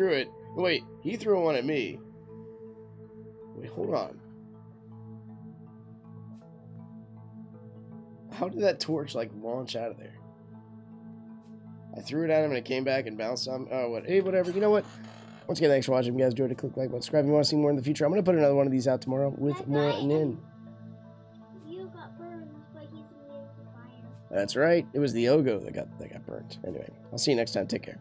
Threw it. Wait, he threw one at me. Wait, hold on. How did that torch like launch out of there? I threw it at him and it came back and bounced on. Oh, what? Hey, whatever. You know what? Once again, thanks for watching. If you guys enjoyed it, click like, button, subscribe. If you want to see more in the future, I'm gonna put another one of these out tomorrow with more. Nin. You got burned, but he's immune fire. That's right. It was the Ogo that got that got burnt. Anyway, I'll see you next time. Take care.